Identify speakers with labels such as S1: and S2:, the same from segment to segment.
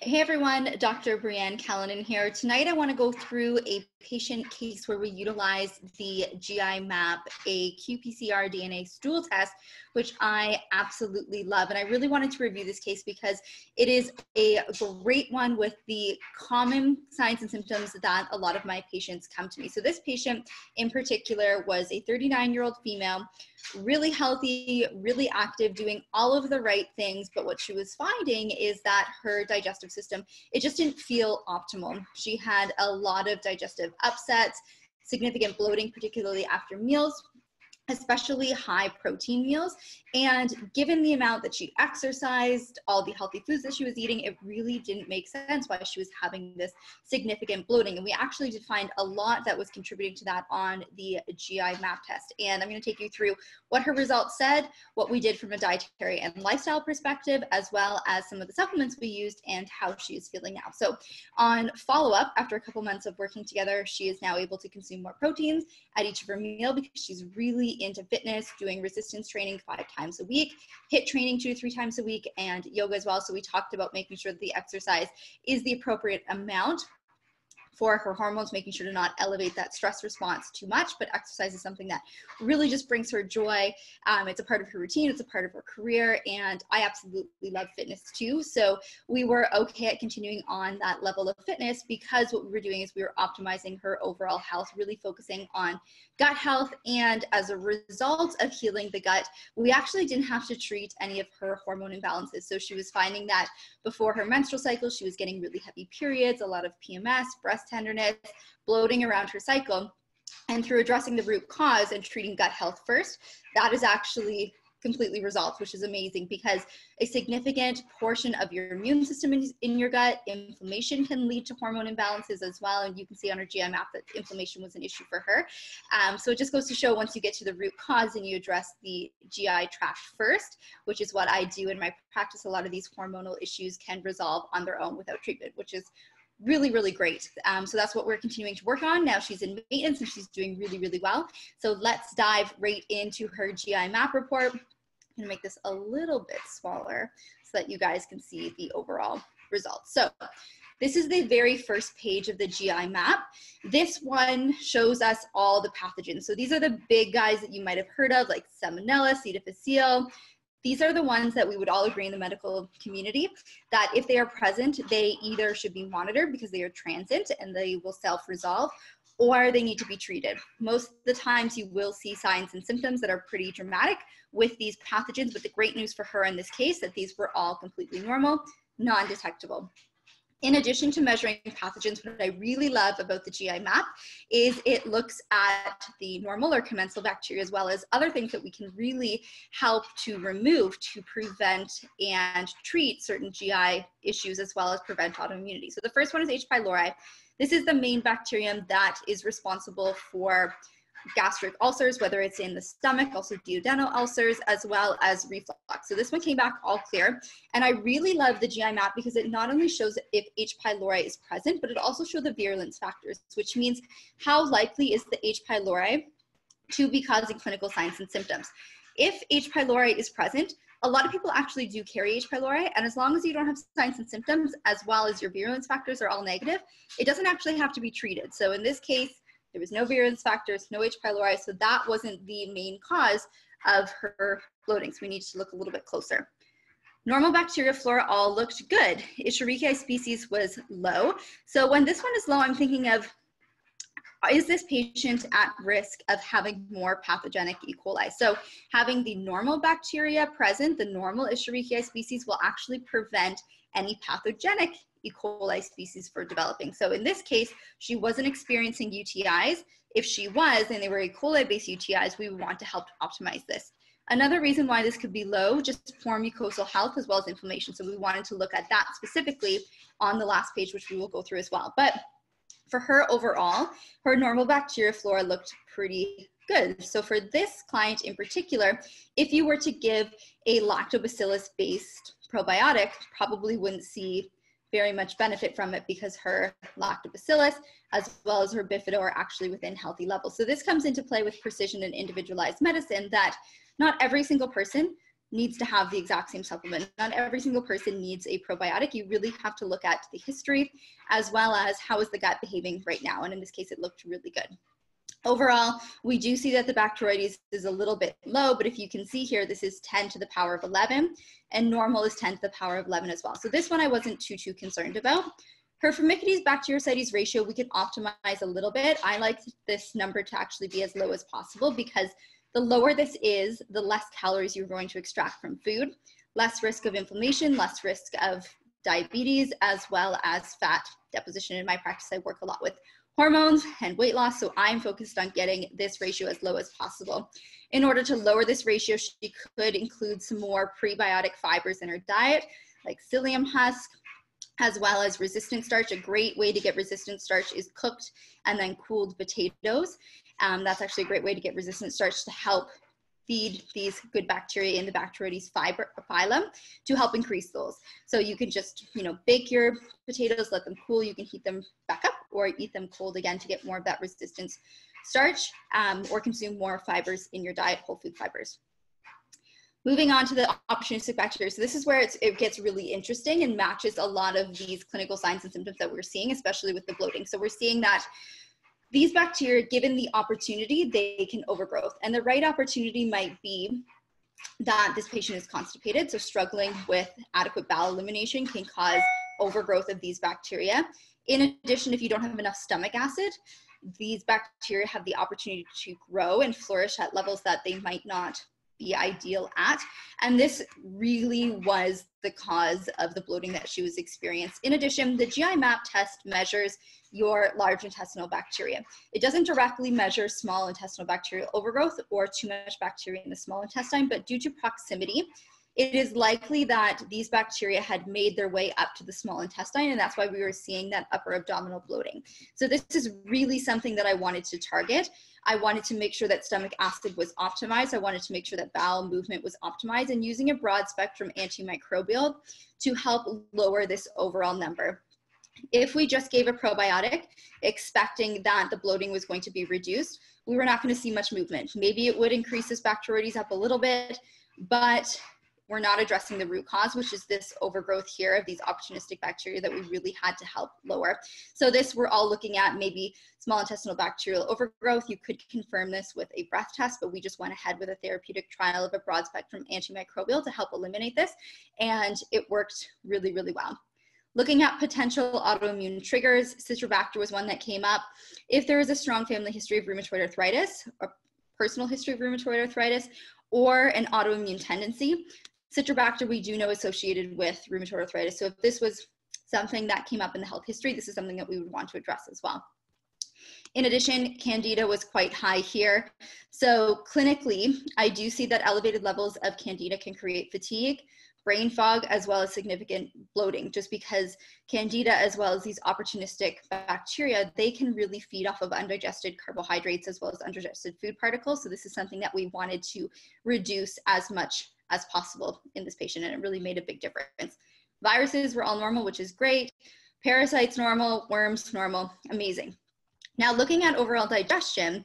S1: Hey everyone, Dr. Breanne Kallonen here. Tonight I want to go through a patient case where we utilize the GI map, a qPCR DNA stool test, which I absolutely love. And I really wanted to review this case because it is a great one with the common signs and symptoms that a lot of my patients come to me. So this patient in particular was a 39 year old female really healthy, really active, doing all of the right things. But what she was finding is that her digestive system, it just didn't feel optimal. She had a lot of digestive upsets, significant bloating, particularly after meals, especially high protein meals. And given the amount that she exercised, all the healthy foods that she was eating, it really didn't make sense why she was having this significant bloating. And we actually did find a lot that was contributing to that on the GI map test. And I'm going to take you through what her results said, what we did from a dietary and lifestyle perspective, as well as some of the supplements we used and how she is feeling now. So, on follow up, after a couple months of working together, she is now able to consume more proteins at each of her meal because she's really into fitness, doing resistance training five times a week, HIIT training two to three times a week, and yoga as well. So we talked about making sure that the exercise is the appropriate amount for her hormones, making sure to not elevate that stress response too much. But exercise is something that really just brings her joy. Um, it's a part of her routine, it's a part of her career, and I absolutely love fitness too. So we were okay at continuing on that level of fitness because what we were doing is we were optimizing her overall health, really focusing on gut health. And as a result of healing the gut, we actually didn't have to treat any of her hormone imbalances. So she was finding that before her menstrual cycle, she was getting really heavy periods, a lot of PMS, breast tenderness, bloating around her cycle. And through addressing the root cause and treating gut health first, that is actually completely resolved, which is amazing because a significant portion of your immune system in, in, your gut, inflammation can lead to hormone imbalances as well. And you can see on her GI map that inflammation was an issue for her. Um, so it just goes to show once you get to the root cause and you address the GI tract first, which is what I do in my practice, a lot of these hormonal issues can resolve on their own without treatment, which is really, really great. Um, so that's what we're continuing to work on. Now she's in maintenance and she's doing really, really well. So let's dive right into her GI map report. I'm gonna make this a little bit smaller so that you guys can see the overall results. So this is the very first page of the GI map. This one shows us all the pathogens. So these are the big guys that you might have heard of like Salmonella, C. difficile, these are the ones that we would all agree in the medical community that if they are present, they either should be monitored because they are transient and they will self resolve, or they need to be treated. Most of the times, you will see signs and symptoms that are pretty dramatic with these pathogens, but the great news for her in this case that these were all completely normal, non detectable. In addition to measuring pathogens, what I really love about the GI map is it looks at the normal or commensal bacteria as well as other things that we can really help to remove to prevent and treat certain GI issues as well as prevent autoimmunity. So the first one is H. pylori. This is the main bacterium that is responsible for gastric ulcers, whether it's in the stomach, also duodenal ulcers, as well as reflux. So this one came back all clear. And I really love the GI map because it not only shows if H. pylori is present, but it also shows the virulence factors, which means how likely is the H. pylori to be causing clinical signs and symptoms. If H. pylori is present, a lot of people actually do carry H. pylori, and as long as you don't have signs and symptoms, as well as your virulence factors are all negative, it doesn't actually have to be treated. So in this case, there was no virulence factors, no H. pylori, so that wasn't the main cause of her bloating. So we need to look a little bit closer. Normal bacteria flora all looked good. Escherichia species was low. So when this one is low, I'm thinking of is this patient at risk of having more pathogenic E. coli? So having the normal bacteria present, the normal Escherichia species will actually prevent any pathogenic E. coli species for developing. So in this case, she wasn't experiencing UTIs. If she was, and they were E. coli based UTIs, we would want to help optimize this. Another reason why this could be low, just poor mucosal health as well as inflammation. So we wanted to look at that specifically on the last page, which we will go through as well. But for her overall, her normal bacteria flora looked pretty good. So for this client in particular, if you were to give a lactobacillus based probiotic, probably wouldn't see very much benefit from it because her lactobacillus as well as her bifido are actually within healthy levels. So this comes into play with precision and individualized medicine that not every single person needs to have the exact same supplement. Not every single person needs a probiotic. You really have to look at the history as well as how is the gut behaving right now. And in this case, it looked really good. Overall, we do see that the Bacteroides is a little bit low, but if you can see here, this is 10 to the power of 11, and normal is 10 to the power of 11 as well. So this one I wasn't too, too concerned about. Her Firmicutes Bacteroidetes ratio, we can optimize a little bit. I like this number to actually be as low as possible because the lower this is, the less calories you're going to extract from food, less risk of inflammation, less risk of diabetes, as well as fat deposition. In my practice, I work a lot with hormones and weight loss, so I'm focused on getting this ratio as low as possible. In order to lower this ratio, she could include some more prebiotic fibers in her diet, like psyllium husk, as well as resistant starch. A great way to get resistant starch is cooked and then cooled potatoes. Um, that's actually a great way to get resistant starch to help feed these good bacteria in the Bacteroides fiber, phylum to help increase those. So you can just, you know, bake your potatoes, let them cool. You can heat them back up or eat them cold again to get more of that resistance starch um, or consume more fibers in your diet, whole food fibers. Moving on to the opportunistic bacteria. So this is where it gets really interesting and matches a lot of these clinical signs and symptoms that we're seeing, especially with the bloating. So we're seeing that these bacteria, given the opportunity, they can overgrowth. And the right opportunity might be that this patient is constipated, so struggling with adequate bowel elimination can cause overgrowth of these bacteria. In addition, if you don't have enough stomach acid, these bacteria have the opportunity to grow and flourish at levels that they might not be ideal at. And this really was the cause of the bloating that she was experiencing. In addition, the GI map test measures your large intestinal bacteria. It doesn't directly measure small intestinal bacterial overgrowth or too much bacteria in the small intestine, but due to proximity, it is likely that these bacteria had made their way up to the small intestine, and that's why we were seeing that upper abdominal bloating. So this is really something that I wanted to target. I wanted to make sure that stomach acid was optimized. I wanted to make sure that bowel movement was optimized and using a broad spectrum antimicrobial to help lower this overall number. If we just gave a probiotic, expecting that the bloating was going to be reduced, we were not going to see much movement. Maybe it would increase this Bacteroides up a little bit, but we're not addressing the root cause, which is this overgrowth here of these opportunistic bacteria that we really had to help lower. So this, we're all looking at maybe small intestinal bacterial overgrowth. You could confirm this with a breath test, but we just went ahead with a therapeutic trial of a broad spectrum antimicrobial to help eliminate this. And it worked really, really well. Looking at potential autoimmune triggers, Citrobacter was one that came up. If there is a strong family history of rheumatoid arthritis, or personal history of rheumatoid arthritis, or an autoimmune tendency, Citrobacter we do know associated with rheumatoid arthritis. So if this was something that came up in the health history, this is something that we would want to address as well. In addition, Candida was quite high here. So clinically, I do see that elevated levels of Candida can create fatigue, brain fog, as well as significant bloating, just because Candida, as well as these opportunistic bacteria, they can really feed off of undigested carbohydrates as well as undigested food particles. So this is something that we wanted to reduce as much as possible in this patient, and it really made a big difference. Viruses were all normal, which is great. Parasites normal, worms normal, amazing. Now looking at overall digestion,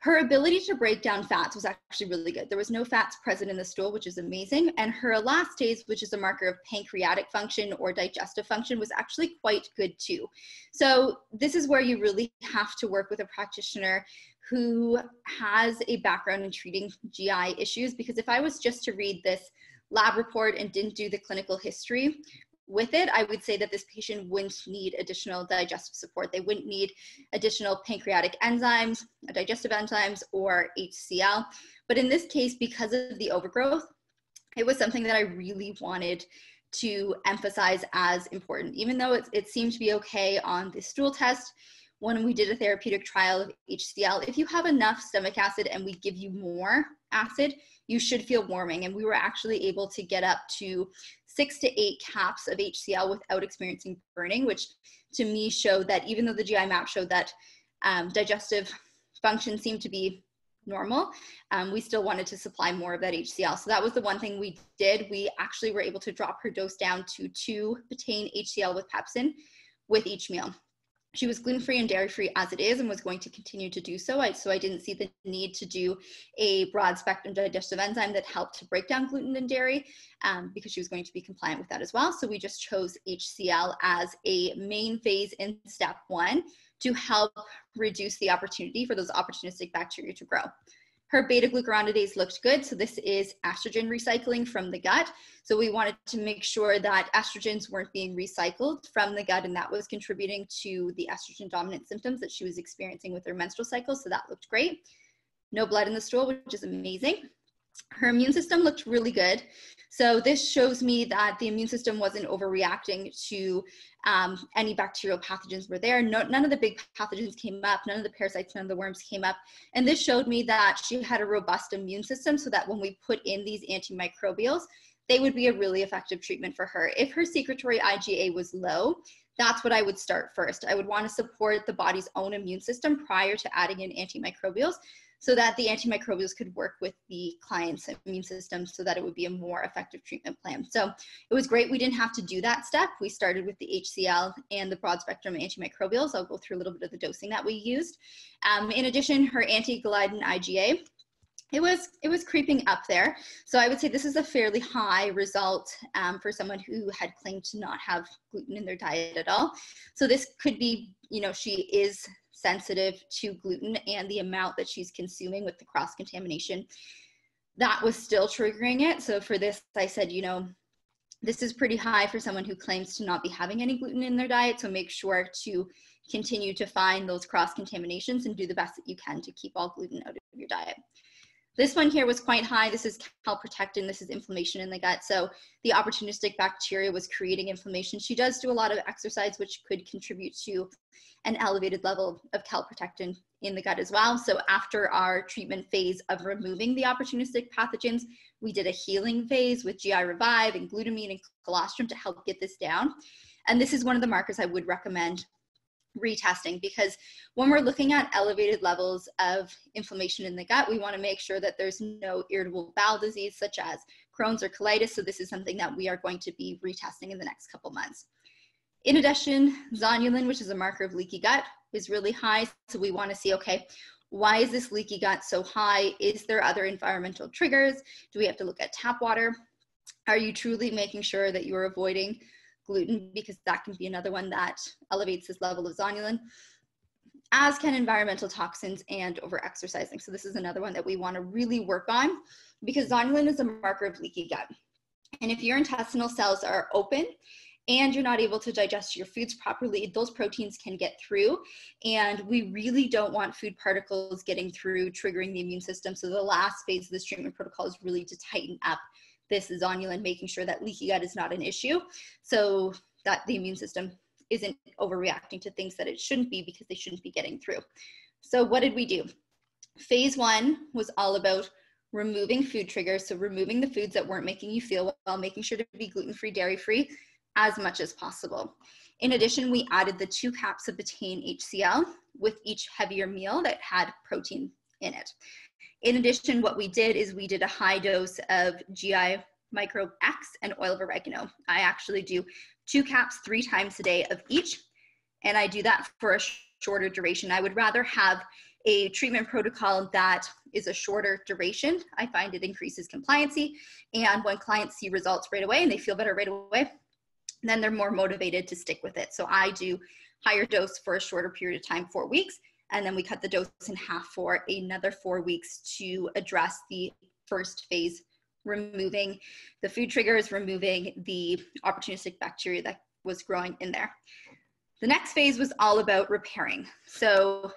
S1: her ability to break down fats was actually really good. There was no fats present in the stool, which is amazing. And her elastase, which is a marker of pancreatic function or digestive function, was actually quite good too. So this is where you really have to work with a practitioner who has a background in treating GI issues. Because if I was just to read this lab report and didn't do the clinical history with it, I would say that this patient wouldn't need additional digestive support. They wouldn't need additional pancreatic enzymes, digestive enzymes, or HCl. But in this case, because of the overgrowth, it was something that I really wanted to emphasize as important. Even though it, it seemed to be okay on the stool test, when we did a therapeutic trial of HCl, if you have enough stomach acid and we give you more acid, you should feel warming. And we were actually able to get up to six to eight caps of HCl without experiencing burning, which to me showed that even though the GI map showed that um, digestive function seemed to be normal, um, we still wanted to supply more of that HCl. So that was the one thing we did. We actually were able to drop her dose down to two betaine HCl with pepsin with each meal. She was gluten free and dairy free as it is and was going to continue to do so. I, so I didn't see the need to do a broad spectrum digestive enzyme that helped to break down gluten and dairy um, because she was going to be compliant with that as well. So we just chose HCl as a main phase in step one to help reduce the opportunity for those opportunistic bacteria to grow. Her beta glucuronidase looked good. So this is estrogen recycling from the gut. So we wanted to make sure that estrogens weren't being recycled from the gut and that was contributing to the estrogen dominant symptoms that she was experiencing with her menstrual cycle. So that looked great. No blood in the stool, which is amazing. Her immune system looked really good. So this shows me that the immune system wasn't overreacting to um, any bacterial pathogens were there. No, none of the big pathogens came up, none of the parasites, none of the worms came up. And this showed me that she had a robust immune system so that when we put in these antimicrobials, they would be a really effective treatment for her. If her secretory IgA was low, that's what I would start first. I would want to support the body's own immune system prior to adding in antimicrobials so that the antimicrobials could work with the client's immune system so that it would be a more effective treatment plan. So it was great. We didn't have to do that step. We started with the HCl and the broad spectrum antimicrobials. I'll go through a little bit of the dosing that we used. Um, in addition, her anti-gliadin IgA, it was it was creeping up there so i would say this is a fairly high result um, for someone who had claimed to not have gluten in their diet at all so this could be you know she is sensitive to gluten and the amount that she's consuming with the cross contamination, that was still triggering it. So for this, I said, you know, this is pretty high for someone who claims to not be having any gluten in their diet. So make sure to continue to find those cross contaminations and do the best that you can to keep all gluten out of your diet. This one here was quite high. This is calprotectin. This is inflammation in the gut. So the opportunistic bacteria was creating inflammation. She does do a lot of exercise, which could contribute to an elevated level of calprotectin in the gut as well. So after our treatment phase of removing the opportunistic pathogens, we did a healing phase with GI Revive and glutamine and colostrum to help get this down. And this is one of the markers I would recommend retesting because when we're looking at elevated levels of inflammation in the gut, we want to make sure that there's no irritable bowel disease such as Crohn's or colitis. So this is something that we are going to be retesting in the next couple months. In addition, zonulin, which is a marker of leaky gut, is really high. So we want to see, okay, why is this leaky gut so high? Is there other environmental triggers? Do we have to look at tap water? Are you truly making sure that you are avoiding gluten because that can be another one that elevates this level of zonulin, as can environmental toxins and over exercising. So this is another one that we want to really work on because zonulin is a marker of leaky gut. And if your intestinal cells are open and you're not able to digest your foods properly, those proteins can get through. And we really don't want food particles getting through, triggering the immune system. So the last phase of this treatment protocol is really to tighten up this is zonulin, making sure that leaky gut is not an issue so that the immune system isn't overreacting to things that it shouldn't be because they shouldn't be getting through. So, what did we do? Phase one was all about removing food triggers. So, removing the foods that weren't making you feel well, making sure to be gluten free, dairy free as much as possible. In addition, we added the two caps of betaine HCl with each heavier meal that had protein in it. In addition, what we did is we did a high dose of GI microbe X and oil of oregano. I actually do two caps three times a day of each, and I do that for a sh shorter duration. I would rather have a treatment protocol that is a shorter duration. I find it increases compliancy, and when clients see results right away and they feel better right away, then they're more motivated to stick with it. So I do higher dose for a shorter period of time, four weeks, and then we cut the dose in half for another four weeks to address the first phase, removing the food triggers, removing the opportunistic bacteria that was growing in there. The next phase was all about repairing. So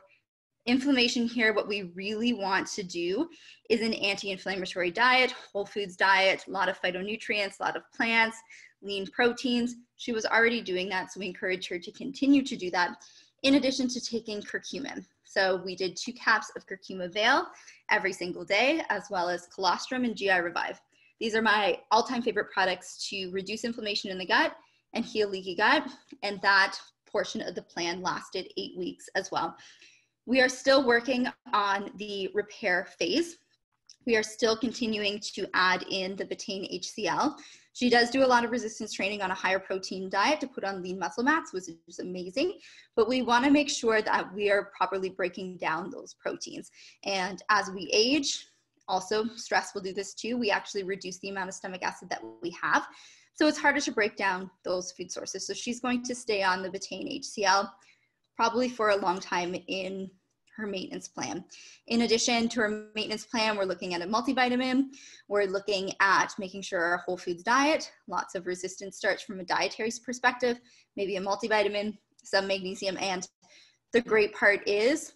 S1: inflammation here, what we really want to do is an anti-inflammatory diet, whole foods diet, a lot of phytonutrients, a lot of plants, lean proteins. She was already doing that, so we encourage her to continue to do that in addition to taking curcumin. So we did two caps of Curcum-Evail every single day, as well as colostrum and GI Revive. These are my all-time favorite products to reduce inflammation in the gut and heal leaky gut. And that portion of the plan lasted eight weeks as well. We are still working on the repair phase. We are still continuing to add in the betaine HCl. She does do a lot of resistance training on a higher protein diet to put on lean muscle mass, which is amazing. But we want to make sure that we are properly breaking down those proteins. And as we age, also stress will do this too. We actually reduce the amount of stomach acid that we have. So it's harder to break down those food sources. So she's going to stay on the betaine HCl probably for a long time in her maintenance plan. In addition to her maintenance plan, we're looking at a multivitamin. We're looking at making sure our whole foods diet, lots of resistant starch from a dietary perspective, maybe a multivitamin, some magnesium. And the great part is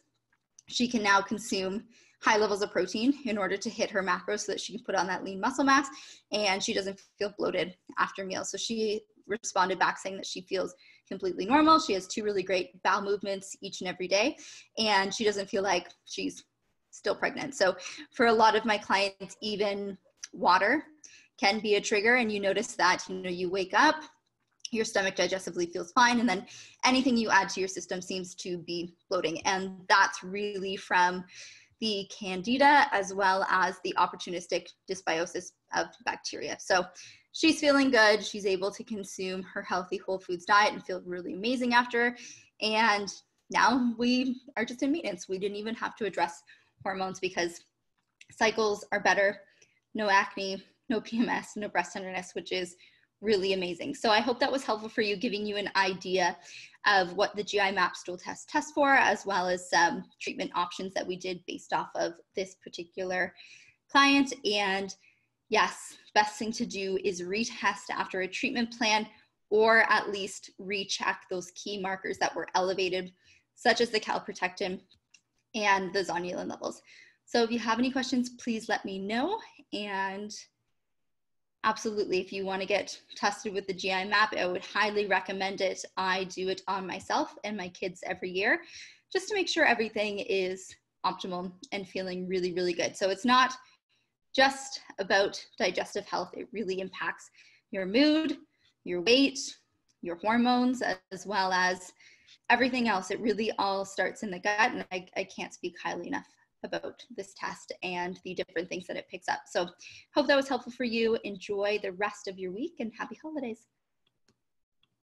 S1: she can now consume high levels of protein in order to hit her macros so that she can put on that lean muscle mass and she doesn't feel bloated after meals. So she responded back saying that she feels completely normal. She has two really great bowel movements each and every day, and she doesn't feel like she's still pregnant. So, for a lot of my clients, even water can be a trigger, and you notice that you know you wake up, your stomach digestively feels fine, and then anything you add to your system seems to be bloating, and that's really from the candida as well as the opportunistic dysbiosis of bacteria. So she's feeling good. She's able to consume her healthy whole foods diet and feel really amazing after. And now we are just in maintenance. We didn't even have to address hormones because cycles are better. No acne, no PMS, no breast tenderness, which is really amazing. So I hope that was helpful for you, giving you an idea of what the GI map stool test tests for, as well as some treatment options that we did based off of this particular client. And yes, best thing to do is retest after a treatment plan or at least recheck those key markers that were elevated, such as the calprotectin and the zonulin levels. So if you have any questions, please let me know. And absolutely, if you want to get tested with the GI map, I would highly recommend it. I do it on myself and my kids every year just to make sure everything is optimal and feeling really, really good. So it's not just about digestive health. It really impacts your mood, your weight, your hormones, as well as everything else. It really all starts in the gut, and I, I can't speak highly enough about this test and the different things that it picks up. So, hope that was helpful for you. Enjoy the rest of your week and happy holidays.